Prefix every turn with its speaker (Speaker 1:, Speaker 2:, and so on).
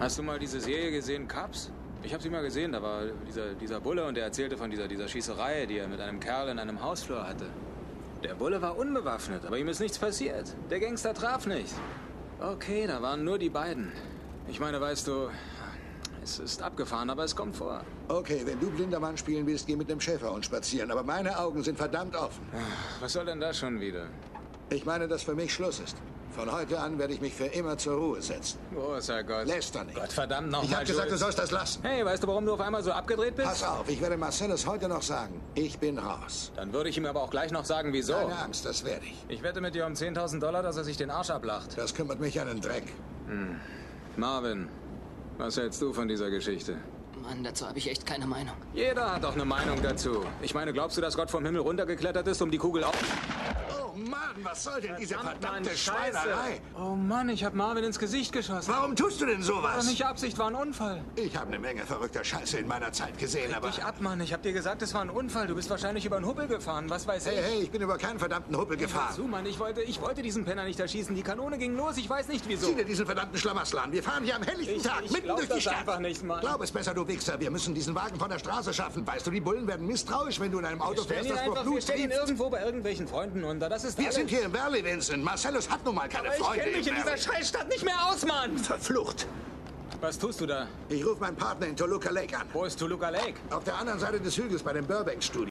Speaker 1: Hast du mal diese Serie gesehen, Cups? Ich habe sie mal gesehen, da war dieser, dieser Bulle und der erzählte von dieser, dieser Schießerei, die er mit einem Kerl in einem Hausflur hatte. Der Bulle war unbewaffnet, aber ihm ist nichts passiert. Der Gangster traf nicht. Okay, da waren nur die beiden. Ich meine, weißt du, es ist abgefahren, aber es kommt vor.
Speaker 2: Okay, wenn du Blindermann spielen willst, geh mit dem Schäferhund spazieren. Aber meine Augen sind verdammt offen.
Speaker 1: Was soll denn das schon wieder?
Speaker 2: Ich meine, dass für mich Schluss ist. Von heute an werde ich mich für immer zur Ruhe setzen.
Speaker 1: Großer Gott.
Speaker 2: Läster nicht.
Speaker 1: Gott verdammt
Speaker 2: Ich
Speaker 1: nochmal,
Speaker 2: habe gesagt, du sollst das lassen.
Speaker 1: Hey, weißt du, warum du auf einmal so abgedreht bist?
Speaker 2: Pass auf, ich werde Marcellus heute noch sagen. Ich bin raus.
Speaker 1: Dann würde ich ihm aber auch gleich noch sagen, wieso.
Speaker 2: Keine Angst, das werde ich.
Speaker 1: Ich wette mit dir um 10.000 Dollar, dass er sich den Arsch ablacht.
Speaker 2: Das kümmert mich einen Dreck.
Speaker 1: Marvin, was hältst du von dieser Geschichte?
Speaker 3: Mann, dazu habe ich echt keine Meinung.
Speaker 1: Jeder hat doch eine Meinung dazu. Ich meine, glaubst du, dass Gott vom Himmel runtergeklettert ist, um die Kugel auf...
Speaker 2: Oh Mann, was soll denn diese
Speaker 1: Verdammt,
Speaker 2: verdammte Schweinerei?
Speaker 1: Oh Mann, ich habe Marvin ins Gesicht geschossen.
Speaker 2: Warum tust du denn
Speaker 1: War
Speaker 2: sowas?
Speaker 1: nicht Absicht, war ein Unfall.
Speaker 2: Ich habe eine Menge verrückter Scheiße in meiner Zeit gesehen, aber...
Speaker 1: Dich ab, Mann. Ich hab dir gesagt, es war ein Unfall. Du bist wahrscheinlich über einen Hubbel gefahren. Was weiß
Speaker 2: Hey,
Speaker 1: ich?
Speaker 2: hey, ich bin über keinen verdammten Huppel gefahren.
Speaker 1: Zu, Mann. Ich wollte, ich wollte diesen Penner nicht erschießen. Die Kanone ging los. Ich weiß nicht, wieso.
Speaker 2: Sieh dir diesen verdammten Schlamassel an. Wir fahren hier am helllichten
Speaker 1: Ich-
Speaker 2: Tag,
Speaker 1: ich
Speaker 2: mitten durch die Stadt.
Speaker 1: einfach nicht, Mann.
Speaker 2: Glaub es besser, du Wichser. Wir müssen diesen Wagen von der Straße schaffen. Weißt du, die Bullen werden misstrauisch, wenn du in einem Auto
Speaker 1: Wir
Speaker 2: fährst, das vor
Speaker 1: einfach, wir
Speaker 2: Blut
Speaker 1: stellen ihn irgendwo bei irgendwelchen Freunden unter. Das ist
Speaker 2: Wir
Speaker 1: alles.
Speaker 2: sind hier im Valley, Vincent. Marcellus hat nun mal keine
Speaker 1: Aber ich
Speaker 2: Freunde
Speaker 1: kenne mich in dieser
Speaker 2: Valley.
Speaker 1: Scheißstadt nicht mehr aus, Mann.
Speaker 2: Verflucht.
Speaker 1: Was tust du da?
Speaker 2: Ich rufe meinen Partner in Toluca Lake an.
Speaker 1: Wo ist Toluca Lake?
Speaker 2: Auf der anderen Seite des Hügels bei dem Burbank-Studio.